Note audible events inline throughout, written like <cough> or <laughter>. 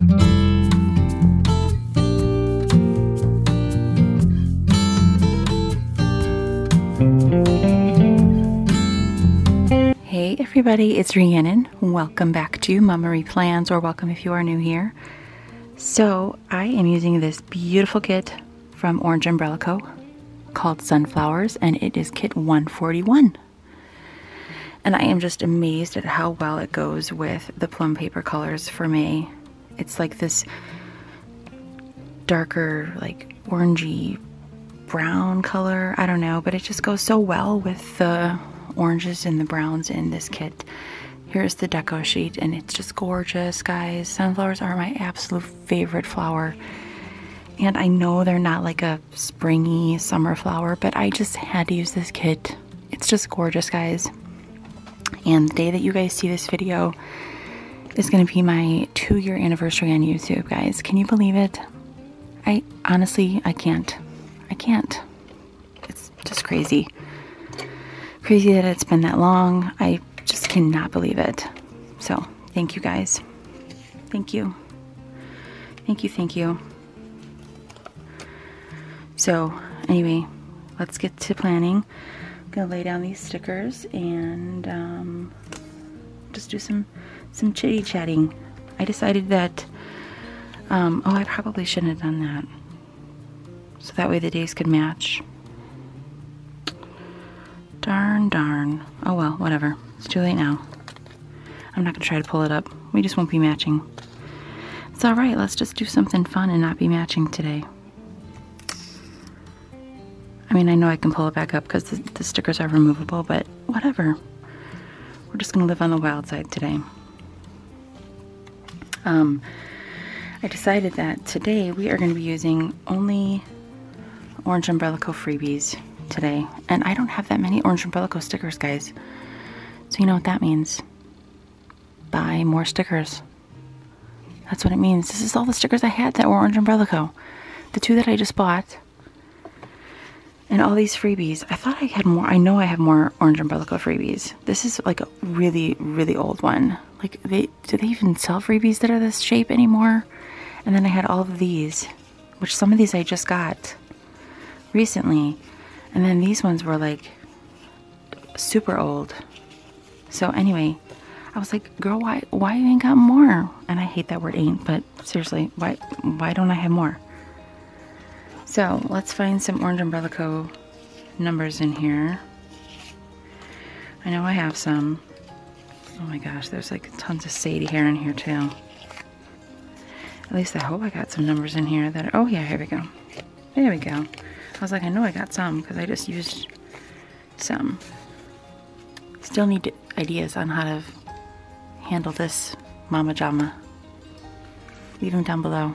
Hey everybody, it's Rhiannon. Welcome back to MamaRhi Plans, or welcome if you are new here. So, I am using this beautiful kit from Orange Umbrella Co. called Sunflowers, and it is kit 141. And I am just amazed at how well it goes with the plum paper colors for me. It's like this darker, like orangey brown color. I don't know, but it just goes so well with the oranges and the browns in this kit. Here's the deco sheet, and it's just gorgeous, guys. Sunflowers are my absolute favorite flower. And I know they're not like a springy summer flower, but I just had to use this kit. It's just gorgeous, guys. And the day that you guys see this video is going to be my two year anniversary on YouTube, guys. Can you believe it? I honestly, I can't. I can't. It's just crazy. Crazy that it's been that long. I just cannot believe it. So, thank you guys. Thank you. Thank you, thank you. So, anyway, let's get to planning. I'm gonna lay down these stickers and um, just do some some chitty chatting. I decided that. Um, oh, I probably shouldn't have done that. So that way the days could match. Darn, darn. Oh well, whatever. It's too late now. I'm not gonna try to pull it up. We just won't be matching. It's alright, let's just do something fun and not be matching today. I mean, I know I can pull it back up because the, the stickers are removable, but whatever. We're just gonna live on the wild side today. Um, I decided that today we are going to be using only Orange Umbrella Co freebies today. And I don't have that many Orange Umbrella Co stickers, guys. So you know what that means. Buy more stickers. That's what it means. This is all the stickers I had that were Orange Umbrella Co. The two that I just bought. And all these freebies. I thought I had more. I know I have more Orange Umbrella freebies. This is like a really, really old one. Like, they do they even sell freebies that are this shape anymore? And then I had all of these, which some of these I just got recently. And then these ones were like super old. So anyway, I was like, girl, why why you ain't got more? And I hate that word ain't, but seriously, why why don't I have more? So let's find some Orange Umbrella Co. numbers in here. I know I have some. Oh my gosh, there's like tons of Sadie hair in here too. At least I hope I got some numbers in here that, oh yeah, here we go. There we go. I was like, I know I got some because I just used some. Still need ideas on how to handle this Mama Jama. Leave them down below.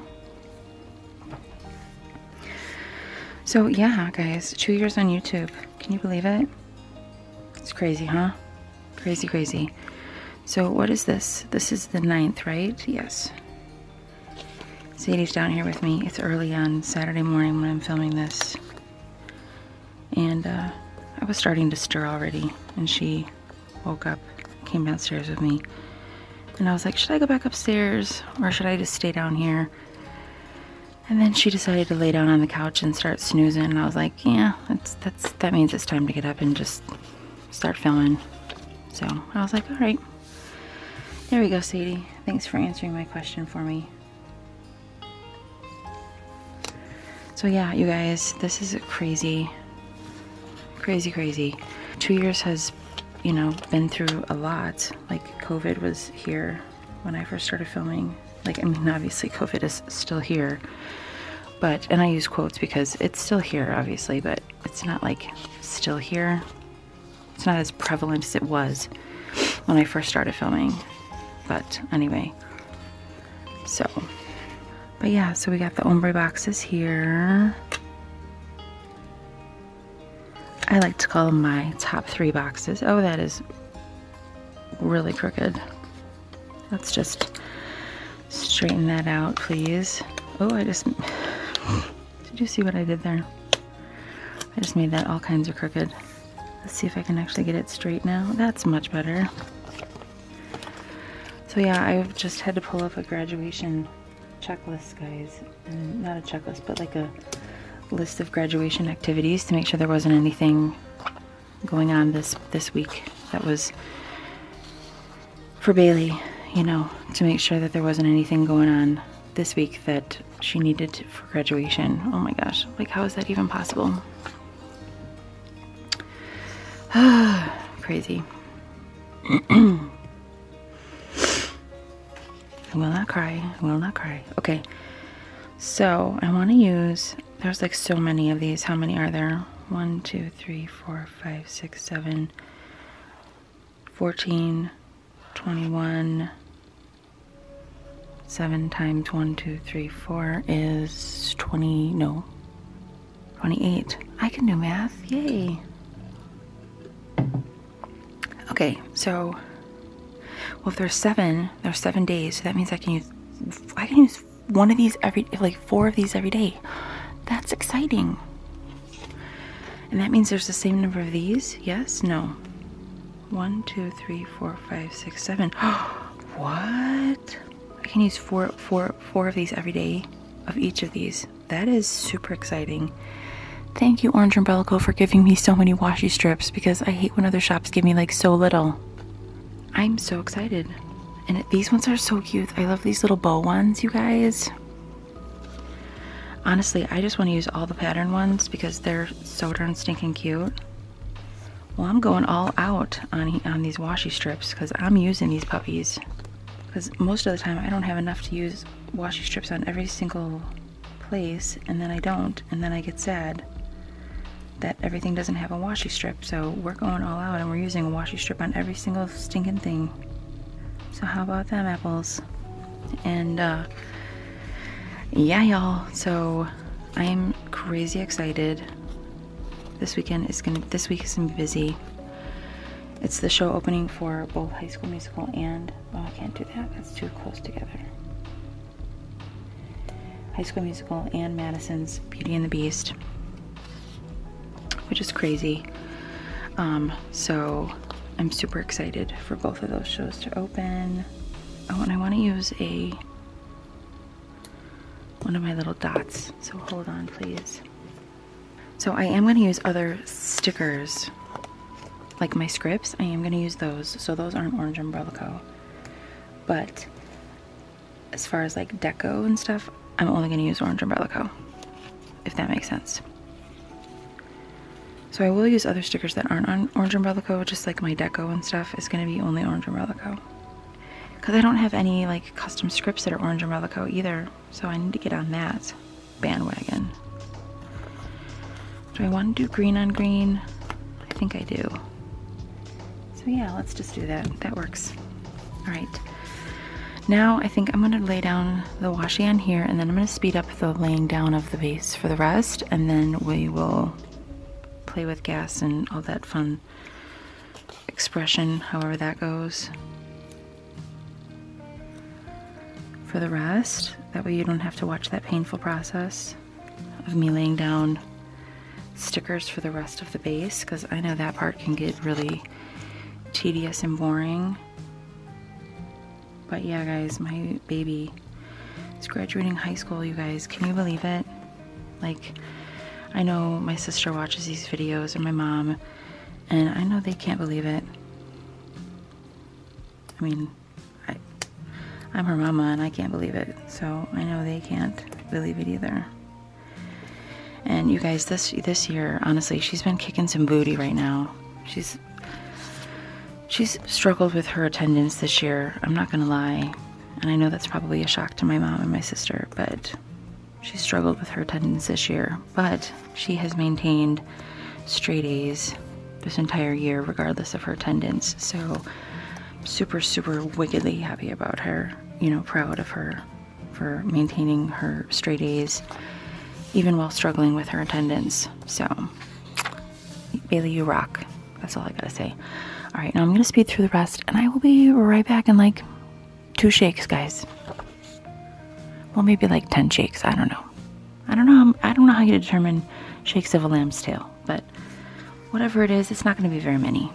So yeah, guys, two years on YouTube. Can you believe it? It's crazy, huh? Crazy, crazy. So what is this? This is the ninth, right? Yes. Sadie's down here with me. It's early on Saturday morning when I'm filming this. And uh, I was starting to stir already. And she woke up, came downstairs with me. And I was like, should I go back upstairs? Or should I just stay down here? And then she decided to lay down on the couch and start snoozing. And I was like, yeah, that's, that's, that means it's time to get up and just start filming. So I was like, all right. There we go, Sadie. Thanks for answering my question for me. So yeah, you guys, this is crazy, crazy, crazy. Two years has, you know, been through a lot. Like COVID was here when I first started filming. Like, I mean, obviously COVID is still here, but, and I use quotes because it's still here, obviously, but it's not like still here. It's not as prevalent as it was when I first started filming. But anyway, so, but yeah, so we got the ombre boxes here. I like to call them my top three boxes. Oh, that is really crooked. Let's just straighten that out, please. Oh, I just, did you see what I did there? I just made that all kinds of crooked. Let's see if I can actually get it straight now. That's much better. So yeah, I've just had to pull up a graduation checklist, guys. And not a checklist, but like a list of graduation activities to make sure there wasn't anything going on this this week that was for Bailey, you know, to make sure that there wasn't anything going on this week that she needed for graduation. Oh my gosh, like how is that even possible? <sighs> Crazy. <clears throat> I will not cry. I will not cry. Okay. So I want to use, there's like so many of these. How many are there? 1, 2, 3, 4, 5, 6, 7, 14, 21. 7 times 1, 2, 3, 4 is 20, no, 28. I can do math. Yay. Okay, so, well, if there's seven, there's seven days, so that means I can use, I can use one of these every, like four of these every day. That's exciting. And that means there's the same number of these? Yes? No. One, two, three, four, five, six, seven. <gasps> what? Can use four, four, four of these every day of each of these. That is super exciting. Thank you, Orange Co., for giving me so many washi strips because I hate when other shops give me like so little. I'm so excited. And these ones are so cute. I love these little bow ones, you guys. Honestly, I just want to use all the pattern ones because they're so darn stinking cute. Well, I'm going all out on, on these washi strips because I'm using these puppies. Because most of the time I don't have enough to use washi strips on every single place and then I don't and then I get sad that everything doesn't have a washi strip. So we're going all out and we're using a washi strip on every single stinking thing. So how about them apples? And uh, yeah, y'all. So I am crazy excited. This weekend is gonna. This week is gonna be busy. It's the show opening for both High School Musical and. Oh, I can't do that. That's too close together. High School Musical and Madison's Beauty and the Beast which is crazy. Um, so I'm super excited for both of those shows to open. Oh, and I want to use a one of my little dots. So hold on, please. So I am going to use other stickers, like my scripts. I am going to use those. So those aren't Orange Umbrella Co. But as far as like deco and stuff, I'm only going to use Orange Umbrella Co. If that makes sense. So I will use other stickers that aren't on Orange Umbrella Co. Just like my deco and stuff is going to be only Orange Umbrella Co. Because I don't have any like custom scripts that are Orange Umbrella Co. either. So I need to get on that bandwagon. Do I want to do green on green? I think I do. So yeah, let's just do that. That works. All right. Now I think I'm going to lay down the washi on here and then I'm going to speed up the laying down of the base for the rest and then we will play with gas and all that fun expression, however that goes. For the rest, that way you don't have to watch that painful process of me laying down stickers for the rest of the base, because I know that part can get really tedious and boring. But yeah, guys, my baby is graduating high school, you guys. Can you believe it? Like, I know my sister watches these videos and my mom, and I know they can't believe it. I mean, I, I'm her mama and I can't believe it, so I know they can't believe it either. And you guys, this this year, honestly, she's been kicking some booty right now. She's she's struggled with her attendance this year. I'm not gonna lie, and I know that's probably a shock to my mom and my sister, but she struggled with her attendance this year, but she has maintained straight A's this entire year, regardless of her attendance. So, super, super wickedly happy about her. You know, proud of her for maintaining her straight A's, even while struggling with her attendance. So, Bailey, you rock. That's all I gotta say. All right, now I'm gonna speed through the rest, and I will be right back in like two shakes, guys well, maybe like 10 shakes. I don't know. I don't know. How, I don't know how you determine shakes of a lamb's tail, but whatever it is, it's not going to be very many.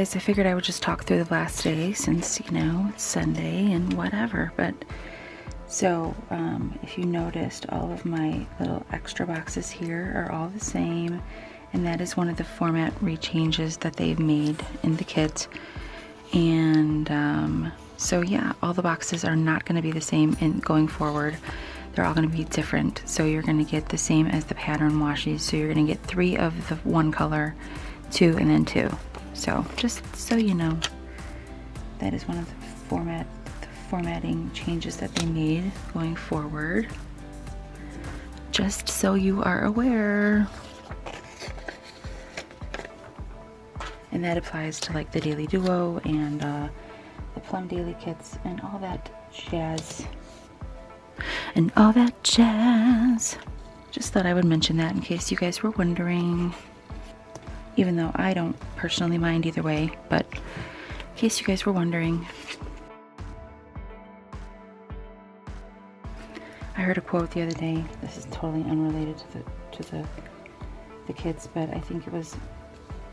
Guys, I figured I would just talk through the last day since, you know, it's Sunday and whatever, but so um, if you noticed, all of my little extra boxes here are all the same, and that is one of the format rechanges that they've made in the kit. And um, so yeah, all the boxes are not going to be the same in going forward. They're all going to be different. So you're going to get the same as the pattern washes. So you're going to get three of the one color, two, and then two. So just so you know, that is one of the format the formatting changes that they made going forward. Just so you are aware. And that applies to like the Daily Duo and uh, the Plum Daily kits and all that jazz. And all that jazz. Just thought I would mention that in case you guys were wondering even though I don't personally mind either way, but in case you guys were wondering. I heard a quote the other day. This is totally unrelated to the to the the kids, but I think it was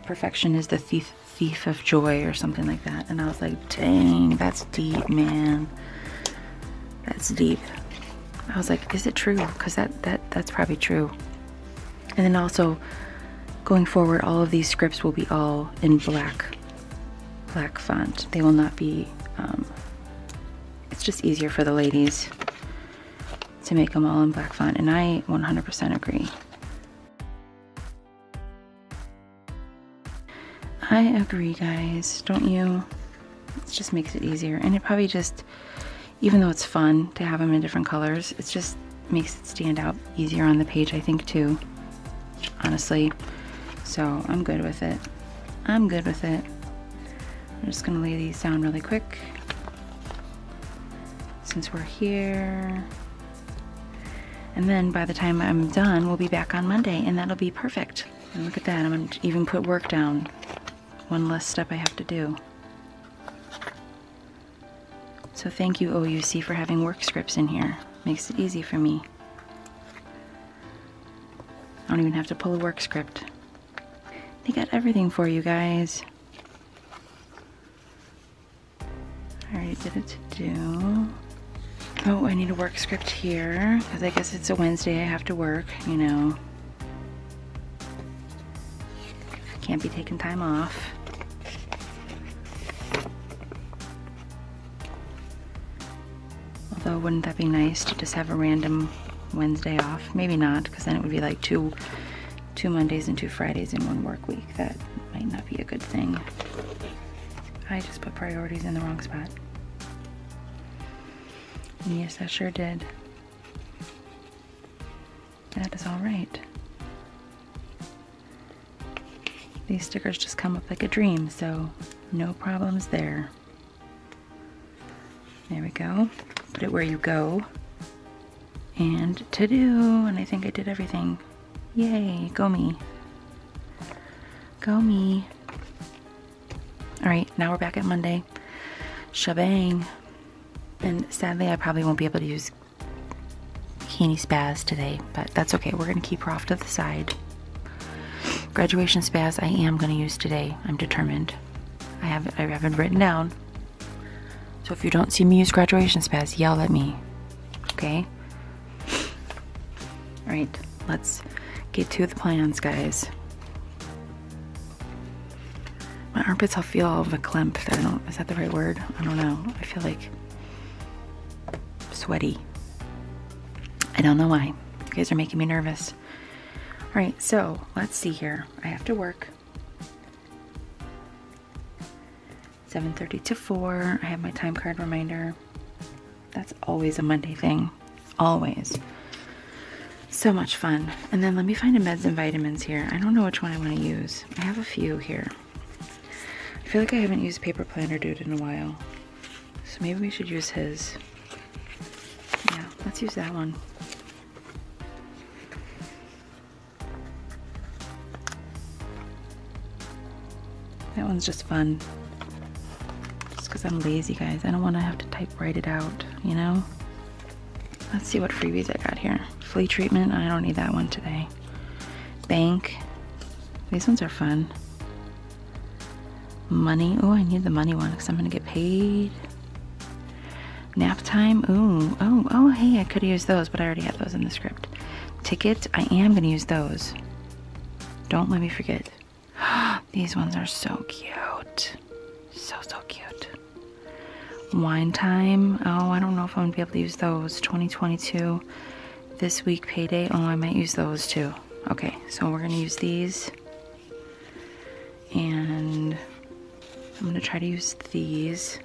perfection is the thief thief of joy or something like that. And I was like, dang, that's deep, man. That's deep. I was like, is it true? Because that that that's probably true. And then also Going forward, all of these scripts will be all in black, black font. They will not be, um, it's just easier for the ladies to make them all in black font, and I 100% agree. I agree, guys, don't you? It just makes it easier, and it probably just, even though it's fun to have them in different colors, it just makes it stand out easier on the page, I think, too. Honestly. So I'm good with it. I'm good with it. I'm just gonna lay these down really quick. Since we're here. And then by the time I'm done, we'll be back on Monday and that'll be perfect. And look at that, I'm gonna even put work down. One less step I have to do. So thank you OUC for having work scripts in here. Makes it easy for me. I don't even have to pull a work script. They got everything for you guys. I already did it to do. Oh, I need a work script here because I guess it's a Wednesday. I have to work, you know. Can't be taking time off. Although, wouldn't that be nice to just have a random Wednesday off? Maybe not, because then it would be like two two Mondays and two Fridays in one work week. That might not be a good thing. I just put priorities in the wrong spot. yes, I sure did. That is all right. These stickers just come up like a dream, so no problems there. There we go. Put it where you go. And to do, and I think I did everything. Yay, go me. Go me. Alright, now we're back at Monday. Shabang. And sadly, I probably won't be able to use Keeny Spaz today, but that's okay. We're going to keep her off to the side. Graduation Spaz I am going to use today. I'm determined. I have I have it written down. So if you don't see me use graduation spaz, yell at me. Okay? Alright, let's to the plans, guys. My armpits all feel all verklempt. I don't, is that the right word? I don't know. I feel like sweaty. I don't know why. You guys are making me nervous. All right, so let's see here. I have to work 7.30 to 4. I have my time card reminder. That's always a Monday thing. Always. So much fun. And then let me find a meds and vitamins here. I don't know which one I want to use. I have a few here. I feel like I haven't used Paper Planner Dude in a while. So maybe we should use his. Yeah, let's use that one. That one's just fun. Just because I'm lazy, guys. I don't want to have to type write it out, you know? Let's see what freebies I got here. Flea treatment, I don't need that one today. Bank, these ones are fun. Money. Oh, I need the money one because I'm going to get paid. Nap time. Ooh. Oh, oh, hey, I could use those, but I already had those in the script. Ticket. I am going to use those. Don't let me forget. <gasps> These ones are so cute. So, so cute. Wine time. Oh, I don't know if I'm going to be able to use those. 2022. This week payday. Oh, I might use those too. Okay, so we're to use these. And I'm to try to use these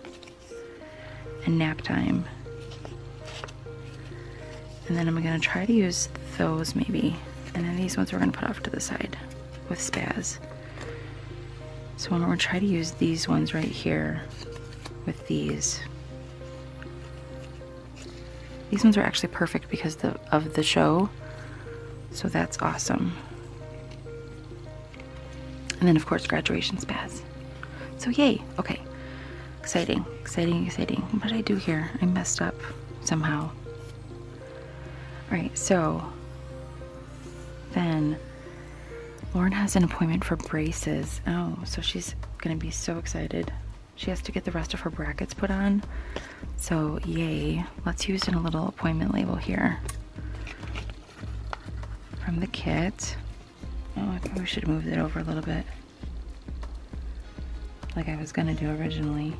and nap time. And then I'm to try to use those maybe. And then these ones we're to put off to the side with spaz. So I'm to try to use these ones right here with these. These ones are actually perfect because the, of the show. So that's awesome. And then of course graduation spaz. So yay, okay. Exciting, exciting, exciting. What did I do here? I messed up somehow. Alright, so then Lauren has an appointment for braces. Oh, so she's gonna be so excited. She has to get the rest of her brackets put on. So yay. Let's use in a little appointment label here. From the kit. Oh, I probably should have moved it over a little bit like I was gonna do originally.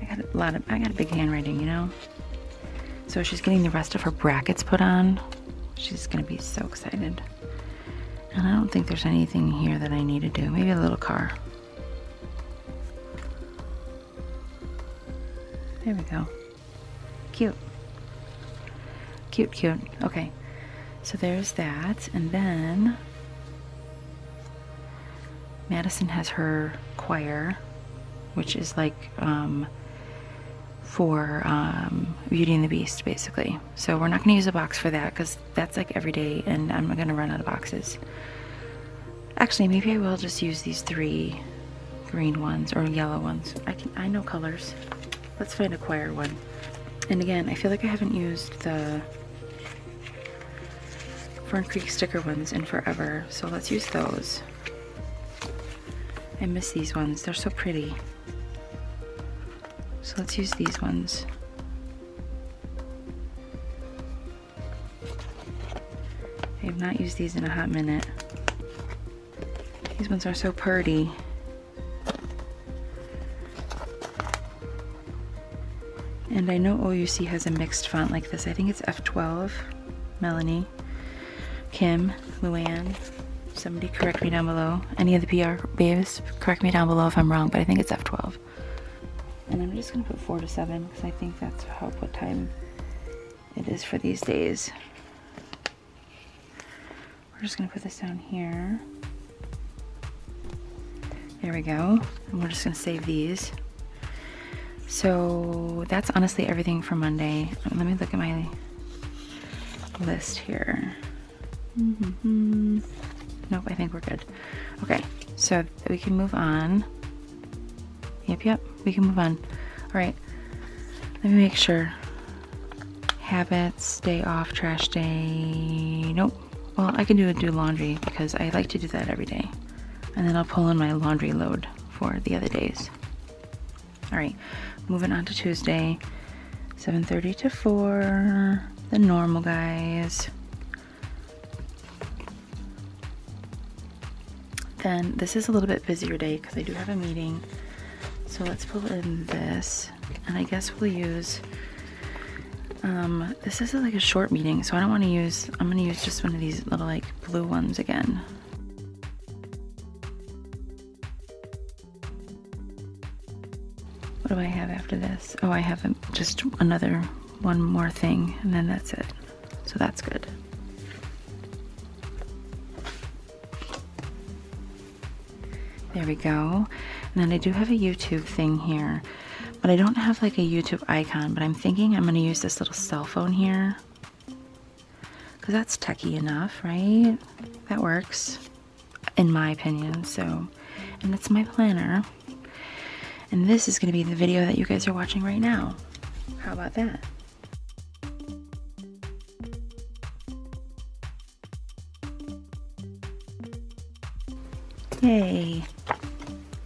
I got a lot of, I got a big handwriting, you know? So she's getting the rest of her brackets put on. She's gonna be so excited. And I don't think there's anything here that I need to do. Maybe a little car. There we go. Cute. Cute, cute. Okay. So there's that. And then Madison has her choir, which is like um, for um, Beauty and the Beast, basically. So we're not going to use a box for that because that's like every day, and I'm going to run out of boxes. Actually, maybe I will just use these three green ones or yellow ones. I can I know colors. Let's find a choir one. And again, I feel like I haven't used the Fern Creek sticker ones in forever, so let's use those. I miss these ones. They're so pretty. So let's use these ones. I have not used these in a hot minute. These ones are so pretty. And I know OUC has a mixed font like this. I think it's F12. Melanie, Kim, Luann, Somebody correct me down below. Any of the PR babes, correct me down below if I'm wrong, but I think it's F12. And I'm just gonna put four to seven because I think that's how what time it is for these days. We're just gonna put this down here. There we go. And we're just gonna save these. So that's honestly everything for Monday. Let me look at my list here. Mm -hmm. Nope, I think we're good. Okay, so we can move on. Yep, yep, we can move on. All right, let me make sure. Habits, day off, trash day. Nope. Well, I can do do laundry because I like to do that every day. And then I'll pull in my laundry load for the other days. All right, moving on to Tuesday, 7.30 to 4, the normal guys. then this is a little bit busier day because I do have a meeting. So let's pull in this, and I guess we'll use, um, this is like a short meeting, so I don't want to use, I'm going to use just one of these little like blue ones again. What do I have after this? Oh, I have just another one more thing, and then that's it. So that's good. There we go. And then I do have a YouTube thing here, but I don't have like a YouTube icon, but I'm thinking I'm gonna use this little cell phone here. Cause that's techy enough, right? That works, in my opinion, so. And it's my planner. And this is gonna be the video that you guys are watching right now. How about that? Yay.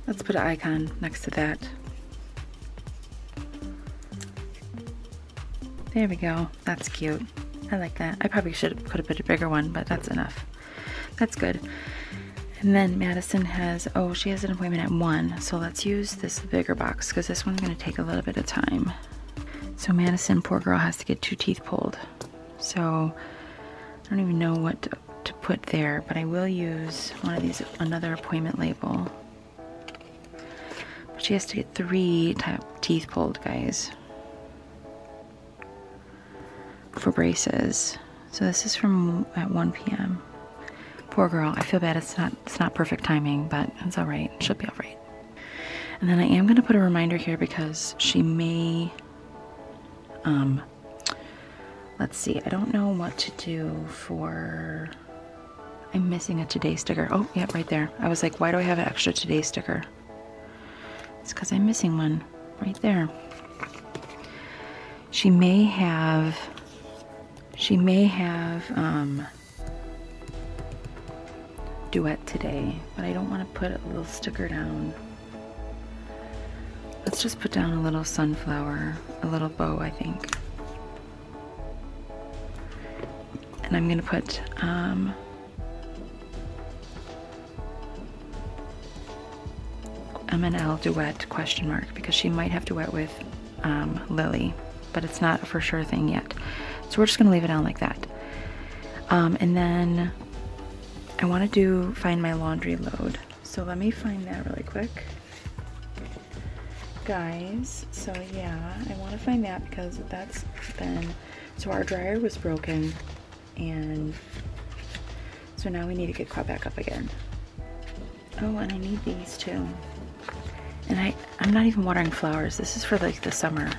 Let's put an icon next to that. There we go. That's cute. I like that. I probably should have put a bit bigger one, but that's enough. That's good. And then Madison has, oh, she has an appointment at 1. So let's use this bigger box because this one's going to take a little bit of time. So Madison, poor girl, has to get two teeth pulled. So I don't even know what to, to put there, but I will use one of these, another appointment label. But she has to get three teeth pulled, guys, for braces. So this is from at 1 p.m. Poor girl. I feel bad. It's not it's not perfect timing, but it's all right. She'll be all right. And then I am going to put a reminder here because she may um let's see. I don't know what to do for I'm missing a today sticker. Oh, yeah, right there. I was like, why do I have an extra today sticker? It's because I'm missing one right there. She may have she may have um duet today, but I don't want to put a little sticker down. Let's just put down a little sunflower, a little bow, I think. And I'm going to put um, MNL duet question mark because she might have to duet with um, Lily, but it's not a for sure thing yet. So we're just going to leave it on like that. Um, and then I want to do find my laundry load. So let me find that really quick. Guys, so yeah, I want to find that because that's been, so our dryer was broken and so now we need to get caught back up again. Oh, and I need these too. And I, I'm not even watering flowers. This is for like the summer.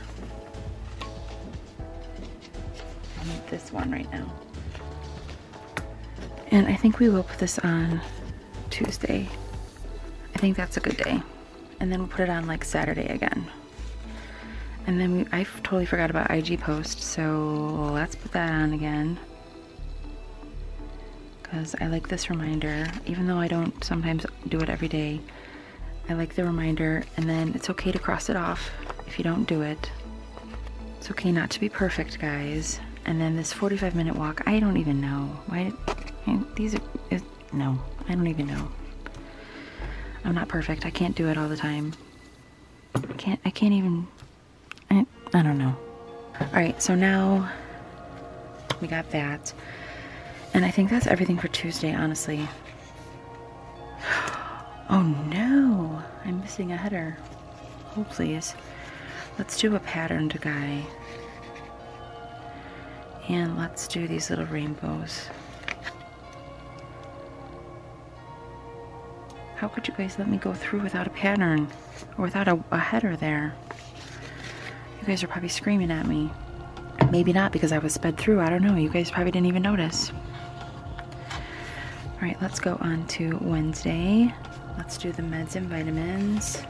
I need this one right now. And I think we will put this on Tuesday. I think that's a good day. And then we'll put it on like Saturday again. And then we, I totally forgot about IG post, so let's put that on again. Because I like this reminder, even though I don't sometimes do it every day. I like the reminder, and then it's okay to cross it off if you don't do it. It's okay not to be perfect, guys. And then this 45 minute walk, I don't even know. Why? These are, no, I don't even know. I'm not perfect. I can't do it all the time. I can't, I can't even, I, I don't know. All right, so now we got that. And I think that's everything for Tuesday, honestly. <gasps> Oh no, I'm missing a header. Oh, please. Let's do a patterned guy. And let's do these little rainbows. How could you guys let me go through without a pattern or without a, a header there? You guys are probably screaming at me. Maybe not because I was sped through. I don't know. You guys probably didn't even notice. All right, let's go on to Wednesday. Let's do the meds and vitamins.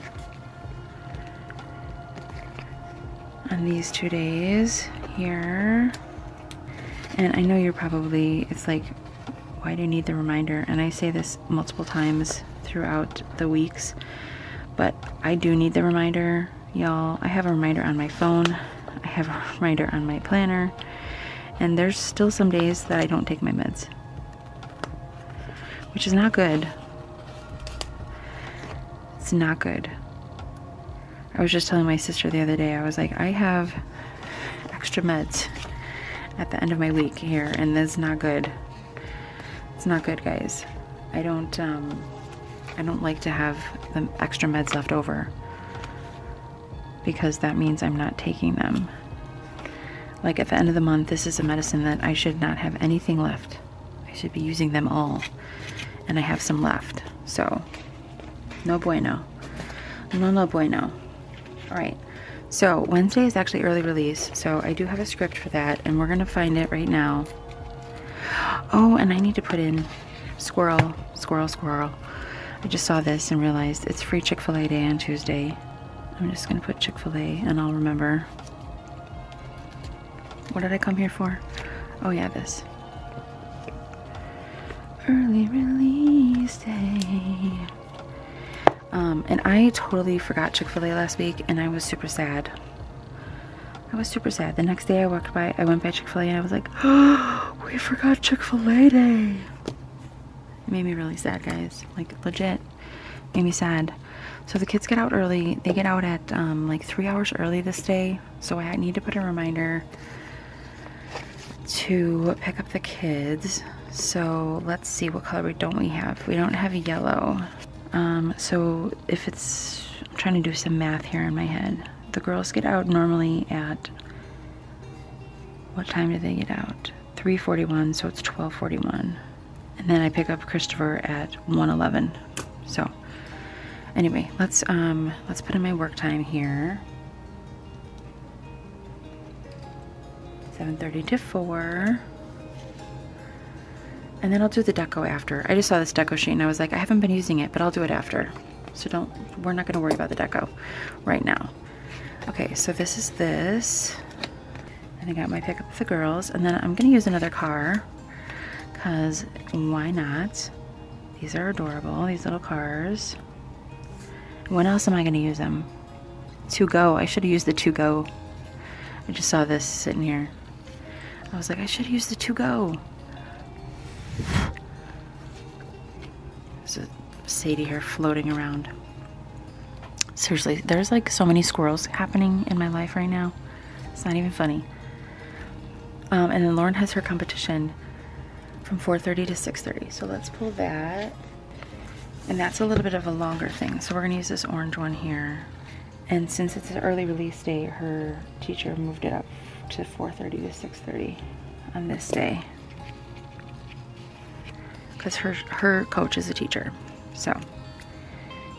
On these two days here. And I know you're probably, it's like, why do you need the reminder? And I say this multiple times throughout the weeks. But I do need the reminder, y'all. I have a reminder on my phone, I have a reminder on my planner, and there's still some days that I don't take my meds, which is not good. It's not good. I was just telling my sister the other day, I was like, I have extra meds at the end of my week here, and that's not good. It's not good, guys. I don't, um, I don't like to have the extra meds left over because that means I'm not taking them. Like at the end of the month, this is a medicine that I should not have anything left. I should be using them all. And I have some left. So, no bueno. No, no bueno. All right. So, Wednesday is actually early release. So, I do have a script for that. And we're going to find it right now. Oh, and I need to put in squirrel, squirrel, squirrel. I just saw this and realized it's free Chick fil A day on Tuesday. I'm just gonna put Chick fil A and I'll remember. What did I come here for? Oh, yeah, this. Early release day. Um, and I totally forgot Chick-fil-A last week and I was super sad. I was super sad. The next day I walked by, I went by Chick-fil-A and I was like, oh, <gasps> we forgot Chick-fil-A day. Made me really sad, guys. Like, legit. Made me sad. So the kids get out early. They get out at um, like three hours early this day. So I need to put a reminder to pick up the kids. So let's see what color we don't we have. We don't have yellow. Um, so if it's, I'm trying to do some math here in my head. The girls get out normally at, what time do they get out? 3.41, so it's 12.41. And then I pick up Christopher at 1.11. So anyway, let's, um, let's put in my work time here. 7.30 to 4. And then I'll do the deco after. I just saw this deco sheet and I was like, I haven't been using it, but I'll do it after. So don't, we're not gonna worry about the deco right now. Okay, so this is this. And I got my pickup with the girls. And then I'm gonna use another car because why not? These are adorable, these little cars. When else am I gonna use them? To go, I should have used the to go. I just saw this sitting here. I was like, I should use the to go. There's a Sadie here floating around. Seriously, there's like so many squirrels happening in my life right now. It's not even funny. Um, and then Lauren has her competition from 4.30 to 6.30. So let's pull that. And that's a little bit of a longer thing. So we're gonna use this orange one here. And since it's an early release day, her teacher moved it up to 4.30 to 6.30 on this day because her her coach is a teacher. So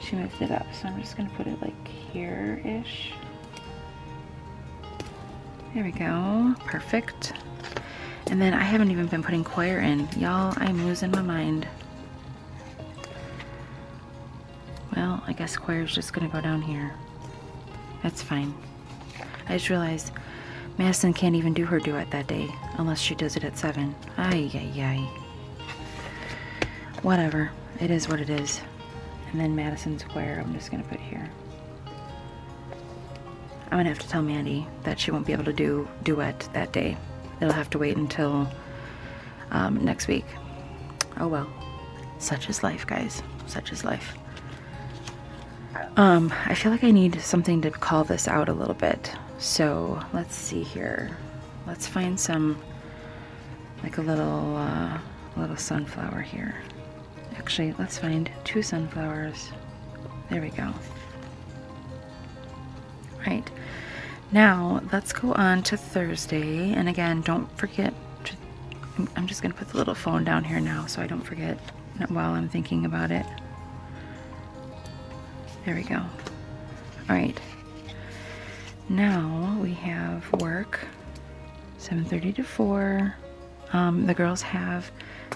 she moved it up. So I'm just gonna put it like here-ish. There we go. Perfect. And then I haven't even been putting choir in. Y'all, I'm losing my mind. Well, I guess choir is just gonna go down here. That's fine. I just realized Madison can't even do her duet that day unless she does it at 7. Ay, ay, ay whatever. It is what it is. And then Madison's Square, I'm just gonna put here. I'm gonna have to tell Mandy that she won't be able to do duet that day. It'll have to wait until um, next week. Oh well. Such is life, guys. Such is life. Um, I feel like I need something to call this out a little bit. So let's see here. Let's find some, like a little, uh, little sunflower here. Actually, let's find two sunflowers. There we go. Right. Now, let's go on to Thursday. And again, don't forget to, I'm just going to put the little phone down here now so I don't forget while I'm thinking about it. There we go. All right. Now we have work 7.30 to 4. Um, the girls have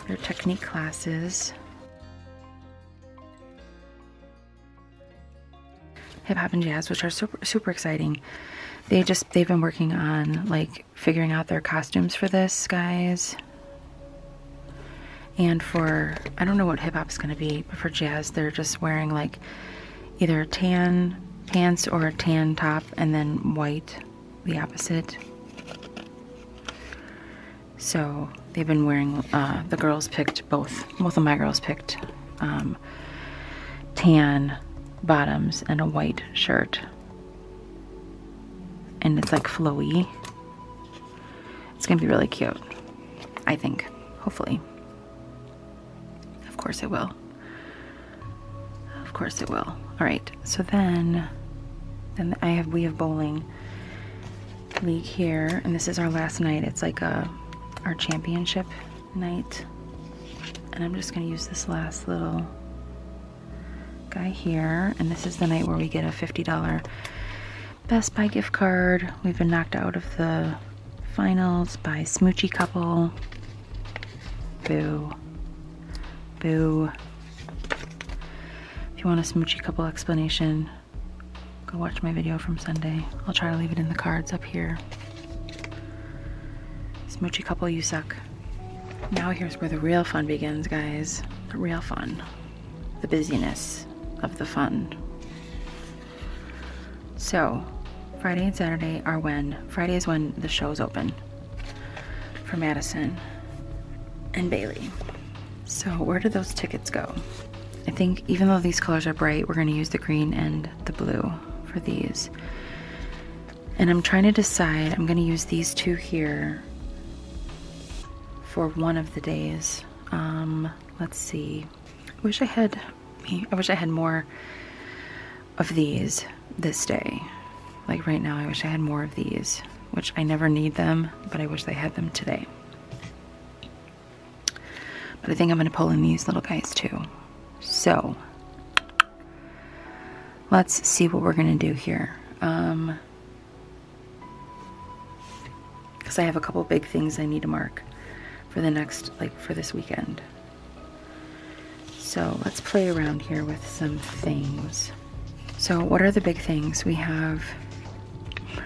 their technique classes hip hop and jazz, which are super, super exciting. They just, they've been working on like figuring out their costumes for this, guys. And for, I don't know what hip hop's gonna be, but for jazz, they're just wearing like either tan pants or a tan top and then white, the opposite. So they've been wearing, uh, the girls picked both, both of my girls picked um, tan bottoms and a white shirt. And it's like flowy. It's gonna be really cute. I think. Hopefully. Of course it will. Of course it will. Alright, so then then I have we have bowling league here, and this is our last night. It's like a our championship night. And I'm just gonna use this last little guy here, and this is the night where we get a $50 Best Buy gift card. We've been knocked out of the finals by Smoochy Couple. Boo. Boo. If you want a Smoochy Couple explanation, go watch my video from Sunday. I'll try to leave it in the cards up here. Smoochy Couple, you suck. Now here's where the real fun begins, guys. The real fun. The busyness of the fun. So, Friday and Saturday are when? Friday is when the show's open for Madison and Bailey. So, where do those tickets go? I think even though these colors are bright, we're going to use the green and the blue for these. And I'm trying to decide, I'm going to use these two here for one of the days. Um, let's see. I wish I had I wish I had more of these this day. Like right now, I wish I had more of these, which I never need them, but I wish I had them today. But I think I'm going to pull in these little guys too. So, let's see what we're going to do here. Um, because I have a couple big things I need to mark for the next, like for this weekend. So let's play around here with some things. So what are the big things? We have,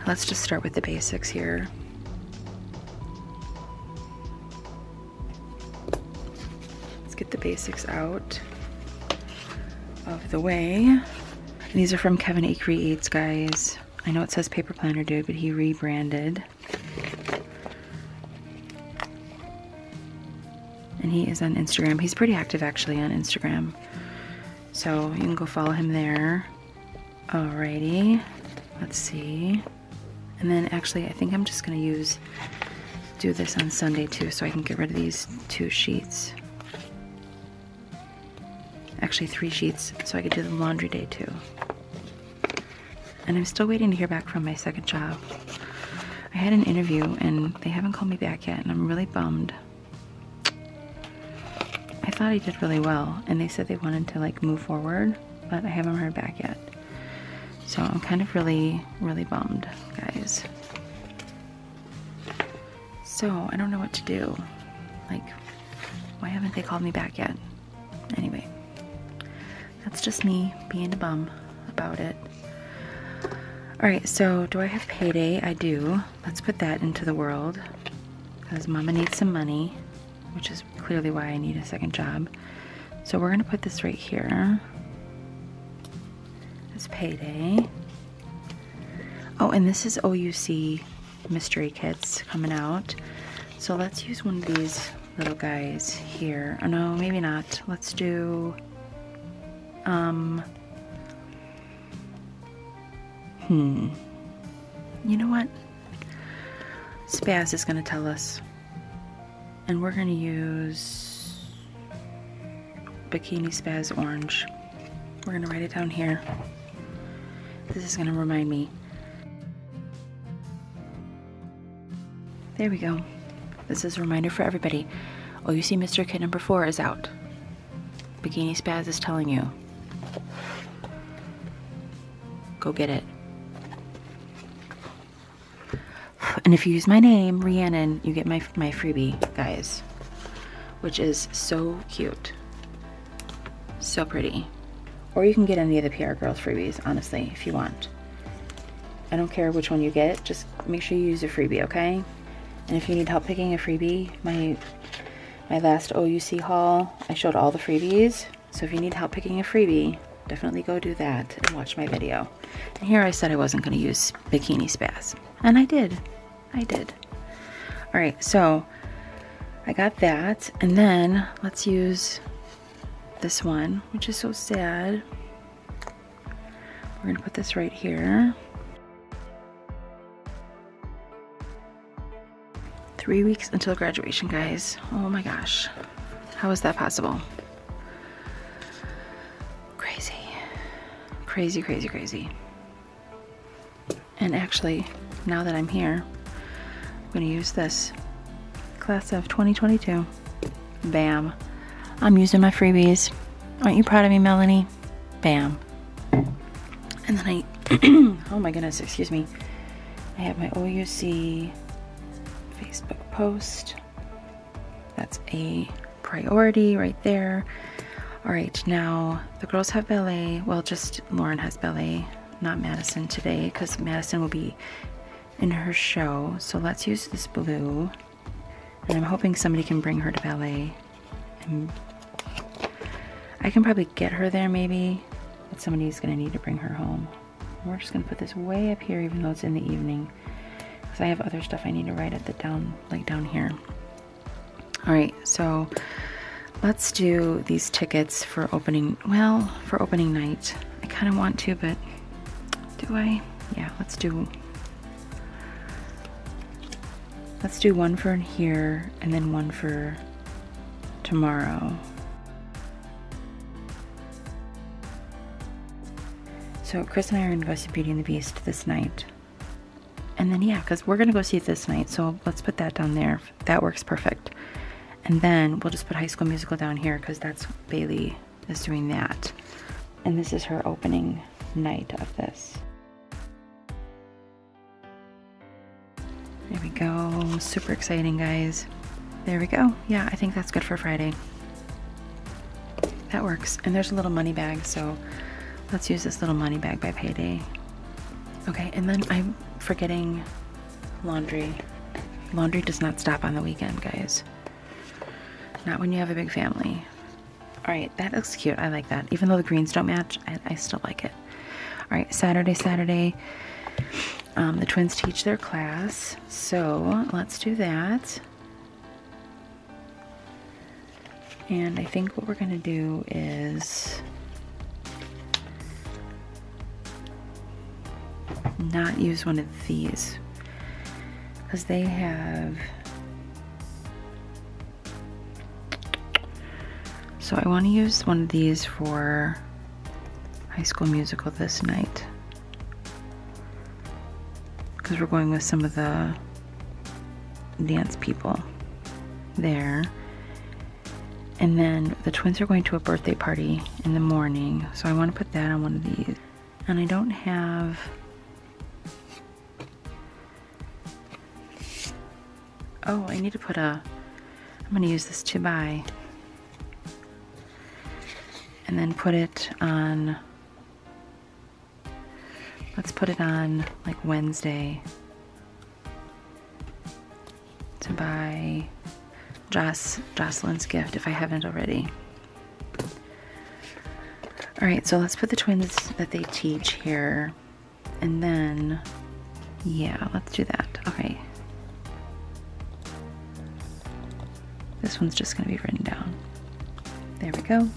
let's just start with the basics here. Let's get the basics out of the way. And these are from Kevin A Creates, guys. I know it says Paper Planner Dude, but he rebranded. and he is on Instagram. He's pretty active actually on Instagram. So you can go follow him there. Alrighty, let's see. And then actually, I think I'm just gonna use, do this on Sunday too so I can get rid of these two sheets. Actually, three sheets so I could do the laundry day too. And I'm still waiting to hear back from my second job. I had an interview and they haven't called me back yet and I'm really bummed I thought I did really well, and they said they wanted to like move forward, but I haven't heard back yet. So I'm kind of really, really bummed, guys. So I don't know what to do. Like, why haven't they called me back yet? Anyway, that's just me being a bum about it. Alright, so do I have payday? I do. Let's put that into the world. Because mama needs some money which is clearly why I need a second job. So we're gonna put this right here. Payday. Oh, and this is OUC mystery kits coming out. So let's use one of these little guys here. Oh no, maybe not. Let's do, um, hmm. You know what? Spaz is gonna tell us and we're going to use Bikini Spaz Orange. We're going to write it down here. This is to remind me. There we go. This is a reminder for everybody. Oh, you see Mr. Kit number four is out. Bikini Spaz is telling you. Go get it. And if you use my name, Rhiannon, you get my, my freebie, guys, which is so cute. So pretty. Or you can get any of the PR Girls freebies, honestly, if you want. I don't care which one you get, just make sure you use a freebie, okay? And if you need help picking a freebie, my my last OUC haul, I showed all the freebies. So if you need help picking a freebie, definitely go do that and watch my video. And here I said I wasn't going to use Bikini Spaz. And I did. I did. All right, so I got that. And then let's use this one, which is so sad. We're gonna put this right here. Three weeks until graduation, guys. Oh my gosh. How is that possible? Crazy. Crazy, crazy, crazy. And actually, now that I'm here, I'm gonna use this. Class of 2022. Bam. I'm using my freebies. Aren't you proud of me, Melanie? Bam. And then I, <clears throat> oh my goodness, excuse me. I have my OUC Facebook post. That's a priority right there. All right, now the girls have ballet. Well, just Lauren has ballet, not Madison today, because Madison will be in her show. So let's use this blue. And I'm hoping somebody can bring her to ballet. I can probably get her there maybe, but somebody's gonna need to bring her home. We're just gonna put this way up here even though it's in the evening. Because I have other stuff I need to write at the down, like down here. All right, so let's do these tickets for opening, well, for opening night. I kind of want to, but do I? Yeah, let's do, let's do one for in here and then one for tomorrow. So Chris and I are going to go see Beauty and the Beast this night. And then, yeah, because we're going to go see it this night. So let's put that down there. That works perfect. And then we'll just put High School Musical down here because that's Bailey is doing that. And this is her opening night of this. There we go. Super exciting, guys. There we go. Yeah, I think that's good for Friday. That works. And there's a little money bag, so let's use this little money bag by payday. Okay, and then I'm forgetting laundry. Laundry does not stop on the weekend, guys. Not when you have a big family. All right, that looks cute. I like that. Even though the greens don't match, I, I still like it. All right, Saturday, Saturday. Um, the twins teach their class, so let's do that. And I think what we're going to do is not use one of these because they have so I want to use one of these for high school musical this night. Because we're going with some of the dance people there and then the twins are going to a birthday party in the morning. So I want to put that on one of these. And I don't have Oh, I need to put a, I'm going to use this to buy. And then put it on, let's put it on like Wednesday to buy Joss, Jocelyn's gift if I haven't already. All right, so let's put the twins that they teach here. And then, yeah, let's do that. Okay. This one's just going to be written down. There we go. All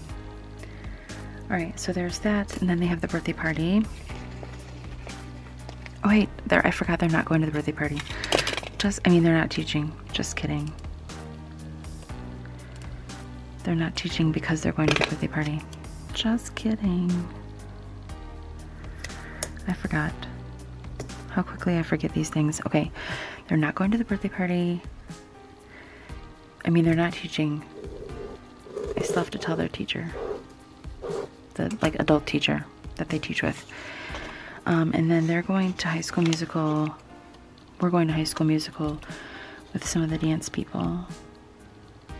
right, so there's that, and then they have the birthday party. Oh wait, there I forgot they're not going to the birthday party. Just I mean they're not teaching. Just kidding. They're not teaching because they're going to the birthday party. Just kidding. I forgot. How quickly I forget these things. Okay, they're not going to the birthday party. I mean, they're not teaching. I still have to tell their teacher, the like adult teacher that they teach with. Um, and then they're going to High School Musical. We're going to High School Musical with some of the dance people.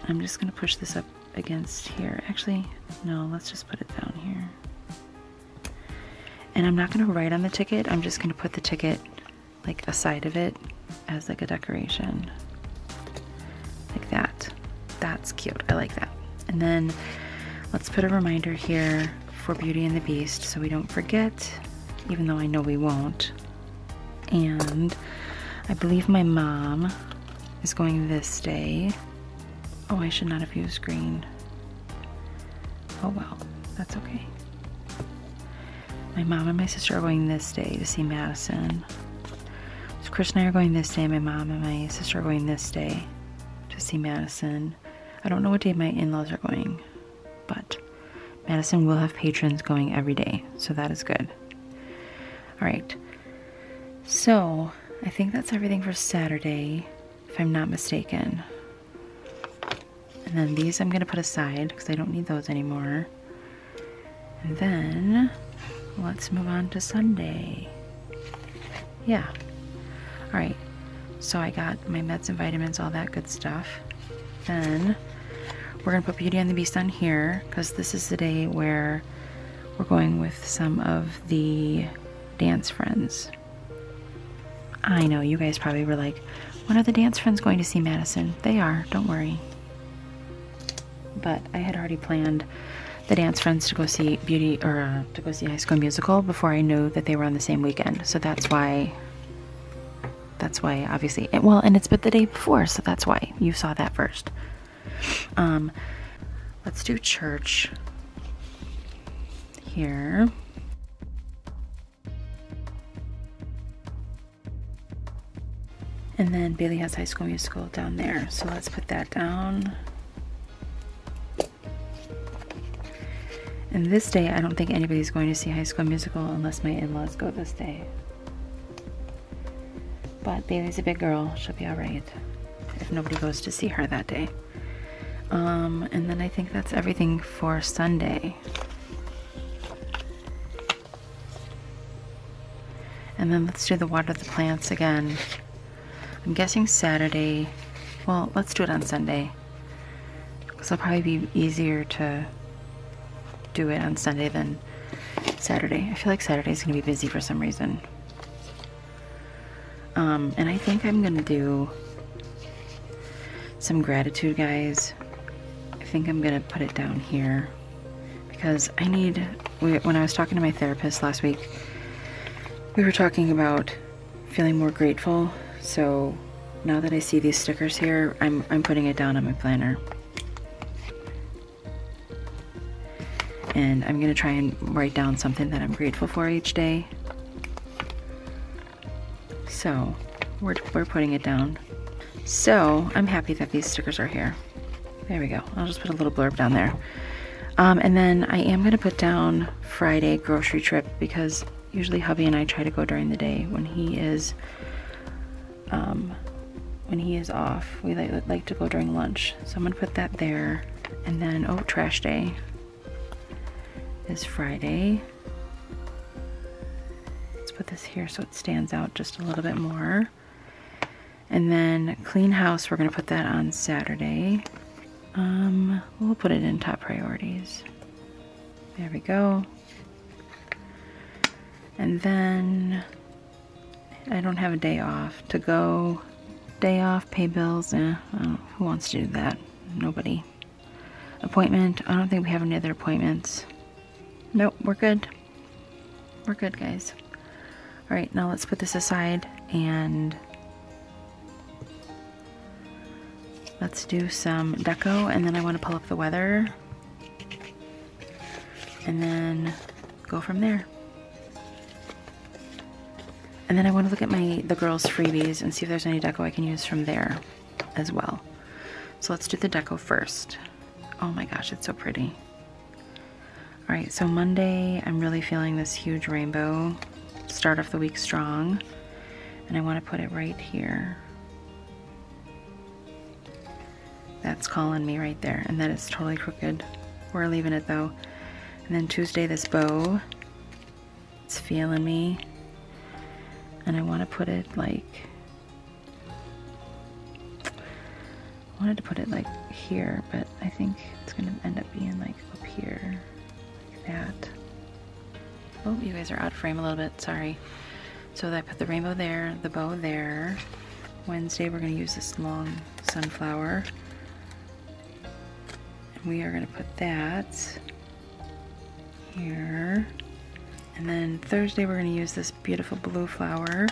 I'm just gonna push this up against here. Actually, no, let's just put it down here. And I'm not gonna write on the ticket. I'm just gonna put the ticket like a side of it as like a decoration like that. That's cute. I like that. And then let's put a reminder here for Beauty and the Beast so we don't forget, even though I know we won't. And I believe my mom is going this day. Oh, I should not have used green. Oh well, that's okay. My mom and my sister are going this day to see Madison. So Chris and I are going this day, my mom and my sister are going this day to see Madison. I don't know what day my in laws are going, but Madison will have patrons going every day, so that is good. All right, so I think that's everything for Saturday, if I'm not mistaken. And then these I'm going to put aside because I don't need those anymore. And then let's move on to Sunday. Yeah. All right. So I got my meds and vitamins, all that good stuff. Then we're going to put Beauty and the Beast on here because this is the day where we're going with some of the dance friends. I know, you guys probably were like, when are the dance friends going to see Madison? They are, don't worry. But I had already planned the dance friends to go see Beauty or uh, to go see High School Musical before I knew that they were on the same weekend. So that's why. That's why, obviously, it, well, and it's been the day before, so that's why you saw that first. Um, let's do church here. And then Bailey has High School Musical down there. So let's put that down. And this day, I don't think anybody's going to see High School Musical unless my in-laws go this day. But Bailey's a big girl. She'll be alright if nobody goes to see her that day. Um, and then I think that's everything for Sunday. And then let's do the water the plants again. I'm guessing Saturday. Well, let's do it on Sunday. Because it'll probably be easier to do it on Sunday than Saturday. I feel like Saturday's going to be busy for some reason. Um, and I think I'm going to do some gratitude, guys. I think I'm going to put it down here. Because I need... When I was talking to my therapist last week, we were talking about feeling more grateful so now that I see these stickers here, I'm, I'm putting it down on my planner. And I'm going to try and write down something that I'm grateful for each day. So we're, we're putting it down. So I'm happy that these stickers are here. There we go. I'll just put a little blurb down there. Um, and then I am going to put down Friday grocery trip because usually hubby and I try to go during the day when he is um, when he is off. We like, like to go during lunch. So I'm gonna put that there. And then, oh, trash day is Friday. Let's put this here so it stands out just a little bit more. And then clean house, we're gonna put that on Saturday. Um, we'll put it in top priorities. There we go. And then I don't have a day off to go. Day off, pay bills. Eh, who wants to do that? Nobody. Appointment. I don't think we have any other appointments. Nope, we're good. We're good, guys. All right, now let's put this aside and let's do some deco and then I want to pull up the weather and then go from there. And then I want to look at my the girls' freebies and see if there's any deco I can use from there as well. So let's do the deco first. Oh my gosh, it's so pretty. Alright, so Monday, I'm really feeling this huge rainbow. Start off the week strong. And I want to put it right here. That's calling me right there. And that is totally crooked. We're leaving it though. And then Tuesday, this bow. It's feeling me and I want to put it like I wanted to put it like here but I think it's gonna end up being like up here that oh you guys are out of frame a little bit sorry so I put the rainbow there the bow there Wednesday we're gonna use this long sunflower and we are gonna put that here and then Thursday we're going to use this beautiful blue flower,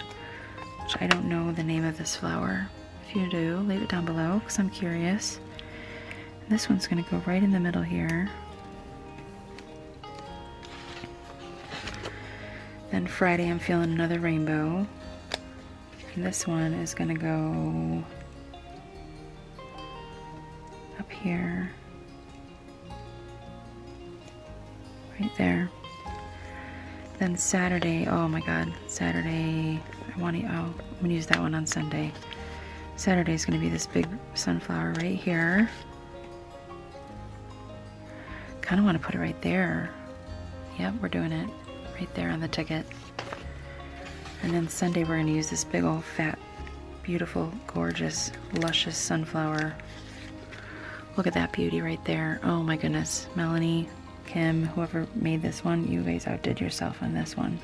which I don't know the name of this flower. If you do, leave it down below because I'm curious. This one's going to go right in the middle here. Then Friday I'm feeling another rainbow. And this one is to go up here. Right there. Then Saturday, oh my god, Saturday, I want to, oh, I'm to use that one on Sunday. Saturday is to be this big sunflower right here. Kind of want to put it right there. Yep, we're doing it right there on the ticket. And then Sunday we're going to use this big old fat, beautiful, gorgeous, luscious sunflower. Look at that beauty right there. Oh my goodness. Melanie, Kim, whoever made this one, you guys outdid yourself on this one.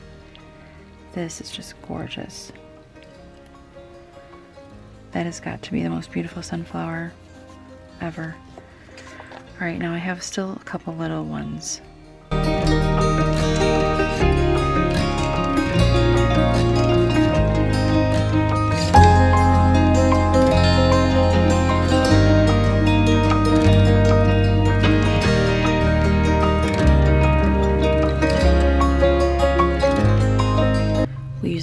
This is just gorgeous. That has got to be the most beautiful sunflower ever. All right, now I have still a couple little ones.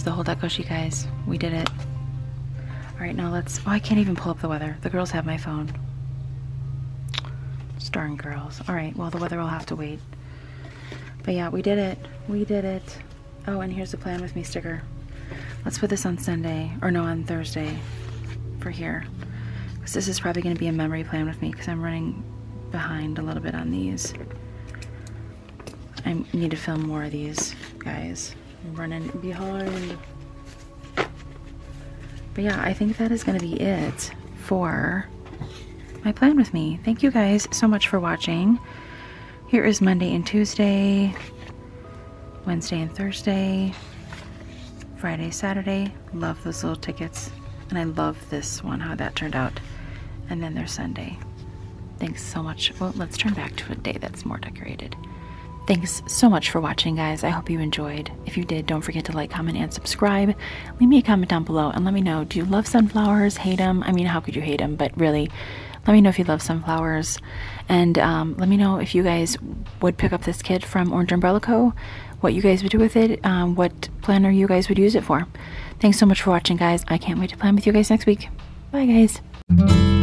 The whole sheet, guys. We did it. All right, now let's. Oh, I can't even pull up the weather. The girls have my phone. Darn girls. All right, well, the weather will have to wait. But yeah, we did it. We did it. Oh, and here's the plan with me sticker. Let's put this on Sunday, or no, on Thursday for here. Because this is probably going to be a memory plan with me because I'm running behind a little bit on these. I need to film more of these, guys. Running behind. But yeah, I think that is going to be it for my plan with me. Thank you guys so much for watching. Here is Monday and Tuesday, Wednesday and Thursday, Friday, Saturday. Love those little tickets. And I love this one, how that turned out. And then there's Sunday. Thanks so much. Well, let's turn back to a day that's more decorated. Thanks so much for watching, guys. I hope you enjoyed. If you did, don't forget to like, comment, and subscribe. Leave me a comment down below and let me know do you love sunflowers, hate them? I mean, how could you hate them? But really, let me know if you love sunflowers. And um, let me know if you guys would pick up this kit from Orange Umbrella Co., what you guys would do with it, um, what planner you guys would use it for. Thanks so much for watching, guys. I can't wait to plan with you guys next week. Bye, guys.